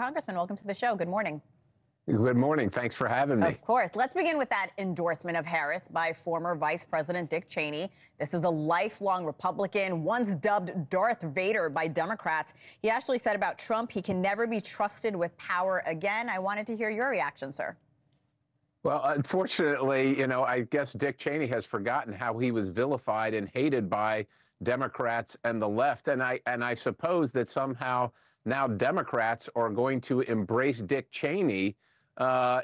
Congressman, welcome to the show. Good morning. Good morning. Thanks for having me. Of course. Let's begin with that endorsement of Harris by former Vice President Dick Cheney. This is a lifelong Republican, once dubbed Darth Vader by Democrats. He actually said about Trump, he can never be trusted with power again. I wanted to hear your reaction, sir. Well, unfortunately, you know, I guess Dick Cheney has forgotten how he was vilified and hated by Democrats and the left. And I and I suppose that somehow now Democrats are going to embrace Dick Cheney uh,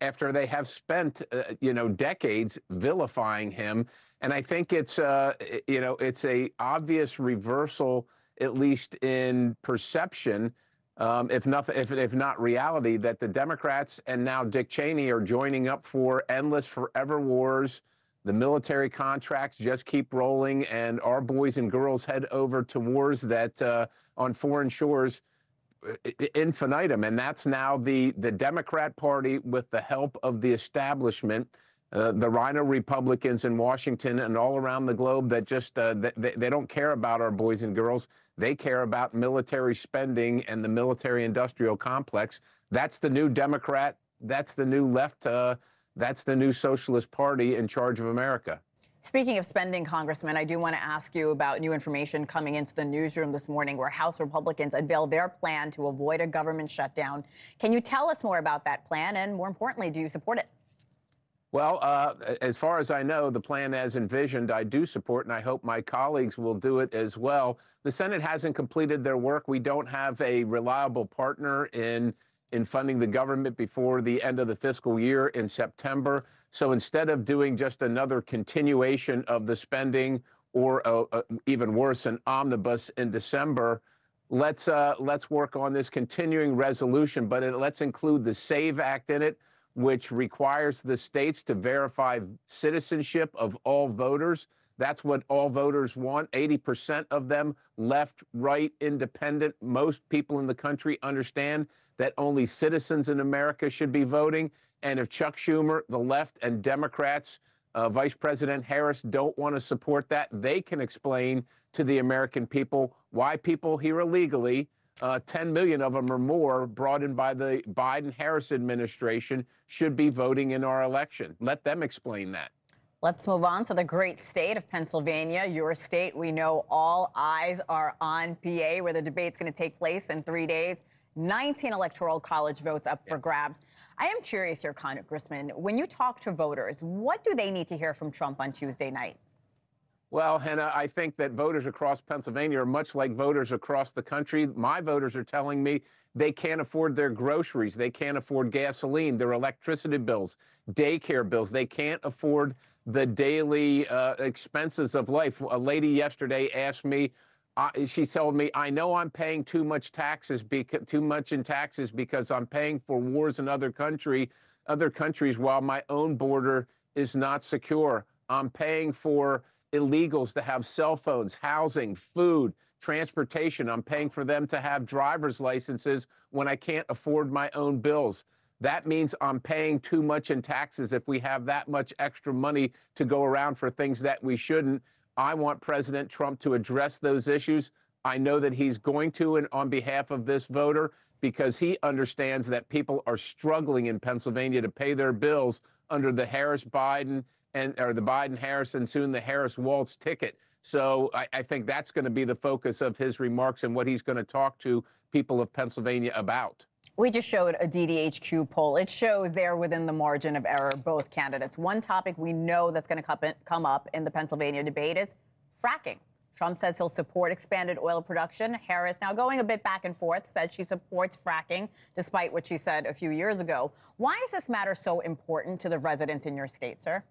after they have spent, uh, you know, decades vilifying him. And I think it's, uh, you know, it's a obvious reversal, at least in perception, um, if not, if, if not reality, that the Democrats and now Dick Cheney are joining up for endless, forever wars. The military contracts just keep rolling, and our boys and girls head over to wars that uh, on foreign shores infinitum, and that's now the the Democrat Party with the help of the establishment, uh, the RINO Republicans in Washington and all around the globe that just uh, they, they don't care about our boys and girls. They care about military spending and the military-industrial complex. That's the new Democrat. That's the new left. Uh, that's the new Socialist Party in charge of America. Speaking of spending, Congressman, I do want to ask you about new information coming into the newsroom this morning where House Republicans unveiled their plan to avoid a government shutdown. Can you tell us more about that plan? And more importantly, do you support it? Well, uh, as far as I know, the plan as envisioned, I do support, and I hope my colleagues will do it as well. The Senate hasn't completed their work. We don't have a reliable partner in in funding the government before the end of the fiscal year in September. So instead of doing just another continuation of the spending or a, a, even worse, an omnibus in December, let's uh, let's work on this continuing resolution. But it, let's include the SAVE Act in it, which requires the states to verify citizenship of all voters. That's what all voters want. 80% of them, left, right, independent. Most people in the country understand that only citizens in America should be voting. And if Chuck Schumer, the left, and Democrats, uh, Vice President Harris don't want to support that, they can explain to the American people why people here illegally, uh, 10 million of them or more, brought in by the Biden Harris administration, should be voting in our election. Let them explain that. Let's move on to the great state of Pennsylvania, your state. We know all eyes are on PA, where the debate's going to take place in three days. 19 electoral college votes up for grabs. I am curious here, Congressman, when you talk to voters, what do they need to hear from Trump on Tuesday night? Well, Hannah, I think that voters across Pennsylvania are much like voters across the country. My voters are telling me they can't afford their groceries, they can't afford gasoline, their electricity bills, daycare bills. They can't afford the daily uh, expenses of life. A lady yesterday asked me, she told me, I know I'm paying too much taxes, because, too much in taxes because I'm paying for wars in other country, other countries while my own border is not secure. I'm paying for illegals to have cell phones, housing, food, transportation. I'm paying for them to have driver's licenses when I can't afford my own bills. That means I'm paying too much in taxes if we have that much extra money to go around for things that we shouldn't. I want President Trump to address those issues. I know that he's going to, and on behalf of this voter, because he understands that people are struggling in Pennsylvania to pay their bills under the Harris Biden and or the Biden Harris and soon the Harris Walz ticket. So I, I think that's going to be the focus of his remarks and what he's going to talk to people of Pennsylvania about. We just showed a DDHQ poll. It shows they're within the margin of error, both candidates. One topic we know that's going to come up in the Pennsylvania debate is fracking. Trump says he'll support expanded oil production. Harris, now going a bit back and forth, said she supports fracking, despite what she said a few years ago. Why is this matter so important to the residents in your state, sir?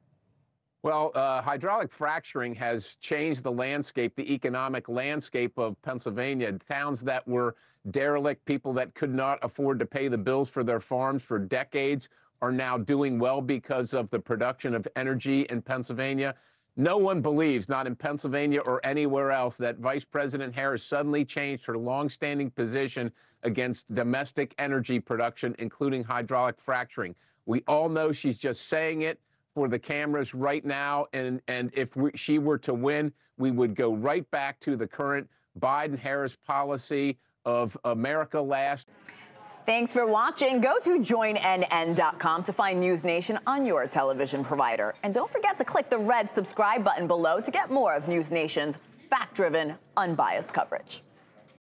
Well, uh, hydraulic fracturing has changed the landscape, the economic landscape of Pennsylvania. Towns that were derelict, people that could not afford to pay the bills for their farms for decades are now doing well because of the production of energy in Pennsylvania. No one believes, not in Pennsylvania or anywhere else, that Vice President Harris suddenly changed her longstanding position against domestic energy production, including hydraulic fracturing. We all know she's just saying it for the cameras right now. And, and if we, she were to win, we would go right back to the current Biden Harris policy of America last. Thanks for watching. Go to joinnn.com to find News Nation on your television provider. And don't forget to click the red subscribe button below to get more of News Nation's fact driven, unbiased coverage.